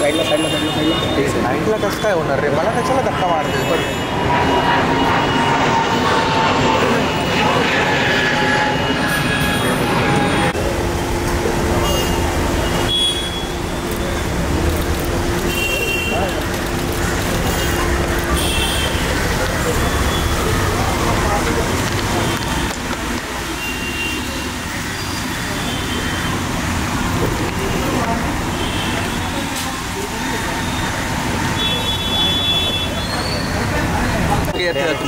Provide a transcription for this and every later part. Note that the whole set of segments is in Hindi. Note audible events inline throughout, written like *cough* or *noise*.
साईडला साईडला साईडला कसं काय होणार रे? मला कशाला धक्का मारते पण Привет, Привет.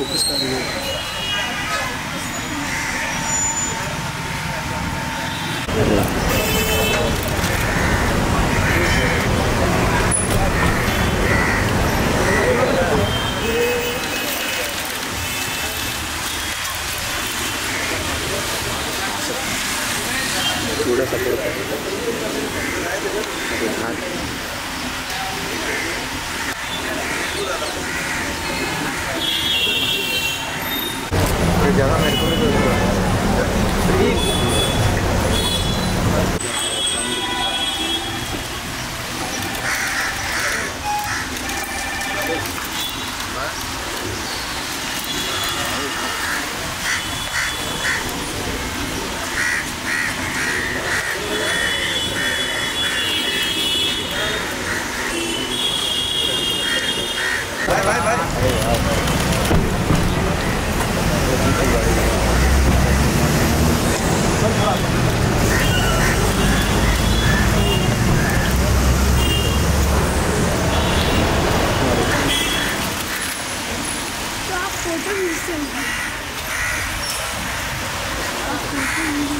फोकस कर थोड़ा Bye. *laughs*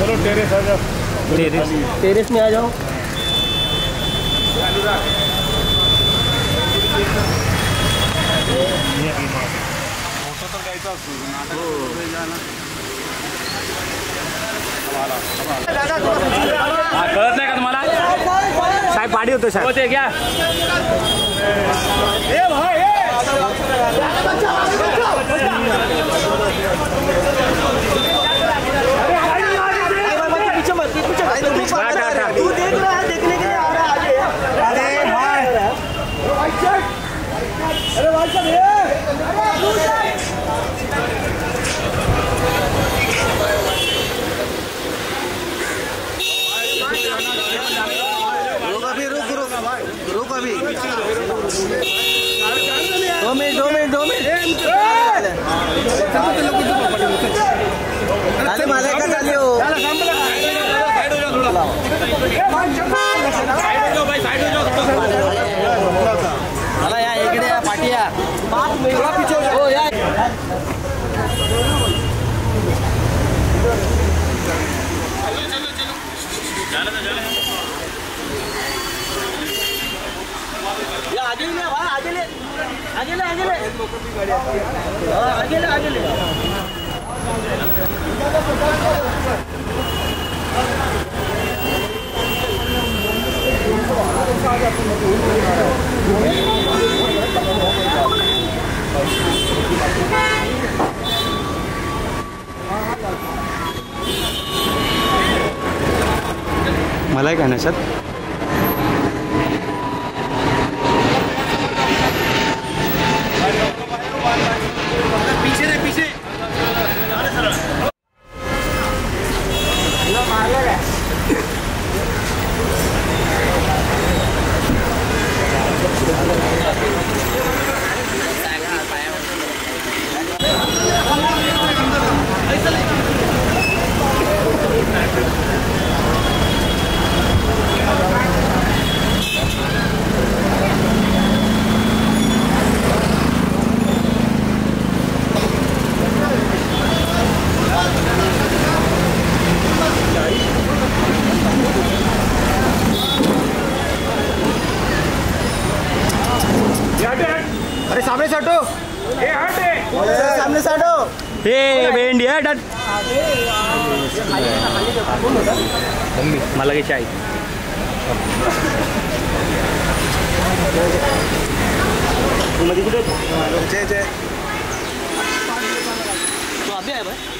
चलो टेरेस आ जाओ। टेरेस टेरेस में आ जाओ। हा कळत नाही का तुम्हाला साहेब पाडी होतो साहेब होते क्या? पीछे मत पीछे मत तू देख रहा है देखने के लिए आ रहा है आगे अरे भाई अरे भाई साहब रुक अभी रुक रुक रुक अभी दो मिनट दो मिनट दो मिनट खाली मला का खाली हो मला या इकडे या पाठी या थोडा पीछे हो जाओ. हो या या आगे ले भाई आगे ले आगे ले आगे ले हाँ, आगे ले आगे ले मला काय नसत अरे सामने से हटो सामने से हटो ए भेंडी आहे डट मला घ्यायची चाय। जय जय तो अभी आए भाई।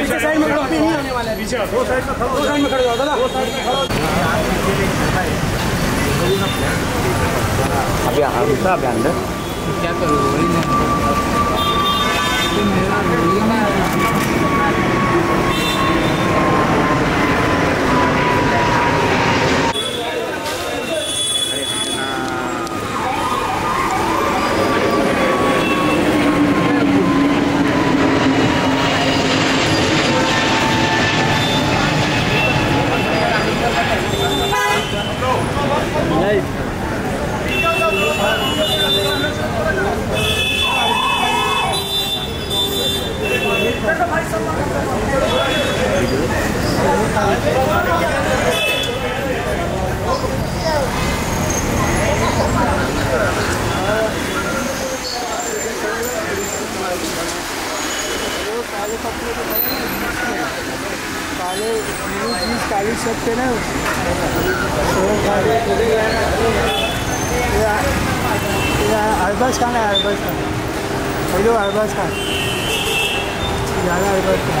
पीछे साइड में खड़ो नहीं आने वाला है पीछे दो साइड में खड़ो दो साइड में खड़े जाओ दादा दो साइड में खड़ो अभी हम सब अभी अंदर क्या काले शर्ट पे ना अरबाज खान है। अरबाज खान पहले अरबाज खान ज़्यादा खान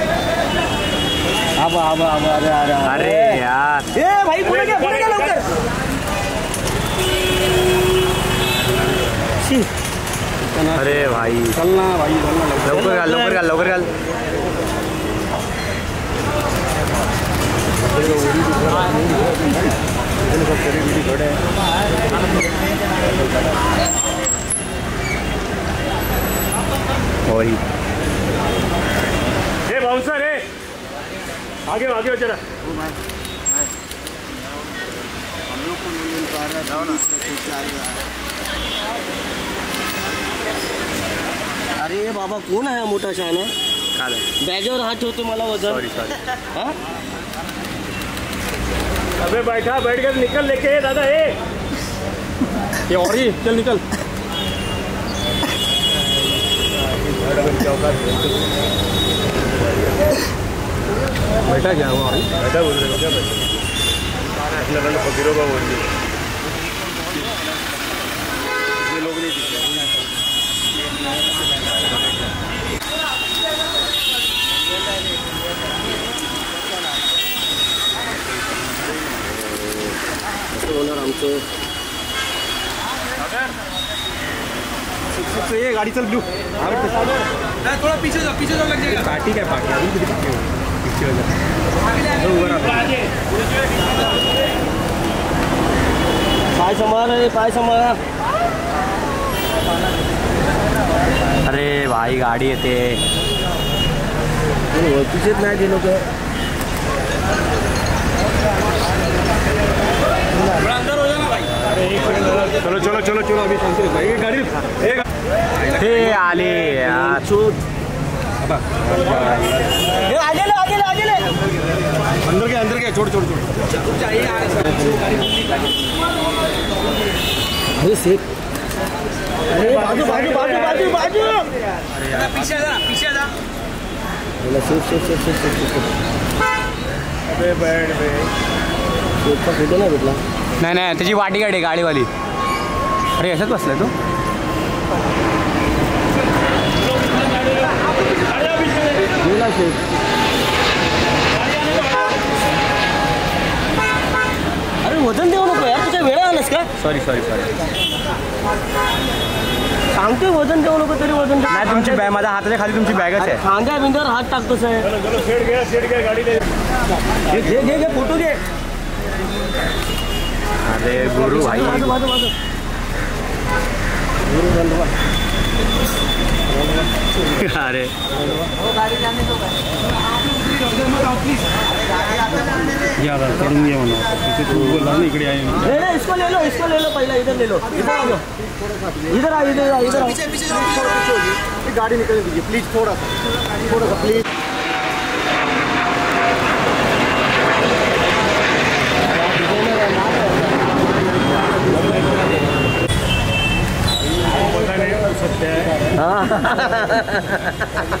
आबा अब अब अरे अरे अरे। यार। ए भाई पुढे घ्या पुढे घ्या लवकर शी अरे भाई। चलना भाई चलना लौकर घाल लवकर घाल लवकर घाल और ही ए बाउंसर ए आगे आगे हो जरा अरे बाबा कोण आहे हा? मोठा काल बॅगेवर हात ठेवतो मला वज़न। सॉरी सॉरी हा? अबे बैठा बैठ कर निकल लेके दादा ए ये और ही चल निकल। बैठा क्या हुआ? बैठा बोल रहे हो क्या बैठा अपने फकीरों का बोल रहे लोग नहीं होणार आमचं ये गाड़ी चल ब्लू। थोड़ा पीछे जाओ पीछे जाओ लग जाएगा। पार्टी क्या पार्टी? अभी किती पार्टी पीछे हो जा उभं राहा अरे भाई गाडी येते ओळखीचेच नाही ते लोक चलो चलो चलो चलो अभी शांति भाई ये गाड़ी एक हे आले यार। आगेले आगेले आगेले अंदर के अंदर के छोड़ छोड़ छोड़। अरे सेफ़। अरे बाजू बाजू बाजू बाजू बाजू। अरे पीछे जा पीछे जा। बोला safe safe safe safe safe अबे बैठ बे। शेटचा फ़ोटो नाही भेटला। नाही नाही त्याची वाटी गाडी गाडीवाली. अरे याच्यात बसलाय तू? गेला अरे वज़न देऊ नको यार तुझ्या वेळा आलास का सॉरी सॉरी सॉरी सांगतोय वज़न देऊ नको तरी वज़न नाही तुमची बॅग माझ्या हाताच्या खाली तुमची बॅगच आहे खांद्या बिंद्यावर हात गाड़ी ले। घे घे घे फ़ोटो घे अरे गुरु भाई। माझं माझं माझं अरे। करून घे म्हणा तिथे तू बोलला ना इकडे आहे नहीं नहीं इसको ले लो इसको ले लो पहले इधर ले लो। इधर आ जाओ। इधर आ इधर आ इधर आ। गाड़ी निकल दीजिए प्लीज़ थोड़ा सा। थोड़ा सा प्लीज़ है। *laughs* *laughs*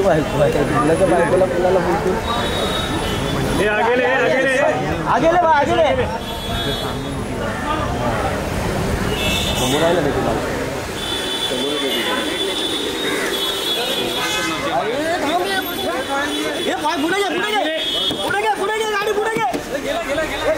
ही बायको आहे कुणाच्या बायकोला कुणाला बोलतो हे आगे ले आगे ले। आगे ले बा आगे ले। समोर आहे ना ते तुला ये पाय पुढे जा पुढे घे पुढे घे पुढे घे गाडी पुढे घे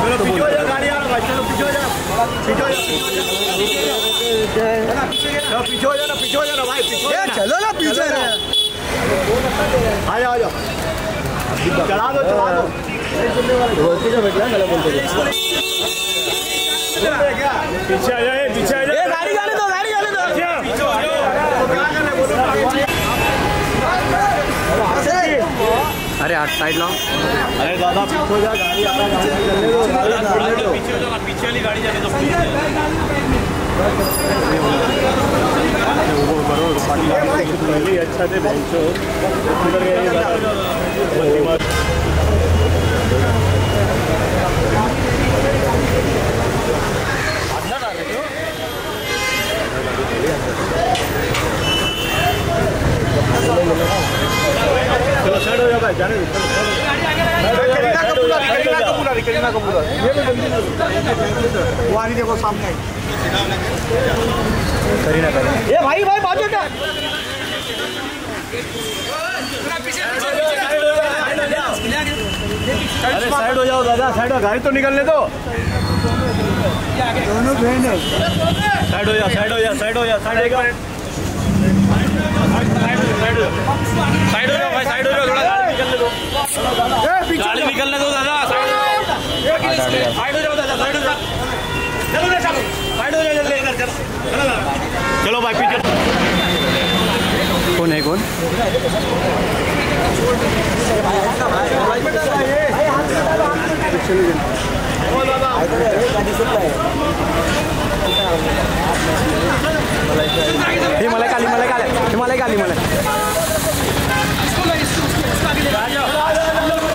घेऊ. चलो ना पीछे आ जाओ आ जाओ। चढ़ा दो चढ़ा दो। ओळखीचा भेटला त्याला बोलतो ते. पीछे आ जाए पीछे आ जाए गाडी जाने दो। गाडी जाने दो अरे आठ साइड लाओ। अरे दादा पीछे पीछे जा गाड़ी अपना गाड़ी जाने दो पीछे अच्छा गाड़ी जाने दो। किधर गए ये दादा बंदी मार चलो साइड हो जा भाई जाने दो करीना कपूर करीना कपूर करीना कपूर ये भी जल्दी वो आ रही देखो सामने करीना करीना ए भाई भाई बाजू हटा. अरे साइड हो जाओ दादा साइड हो गाड़ी तो निकलने दो दोनों बहन है साइड हो जा साइड हो जा साइड हो जा साइड हो साइड हो जाओ भाई साइड हो जाओ थोड़ा गाड़ी निकलने दो गाड़ी निकलने दो दादा साइड हो जाओ दादा साइड हो जाओ चलो साइड हो जाओ जल्दी। चलो भाई पीछे कौन है कौन हिमालय काली हिमालय काली हिमालय काली हिमालय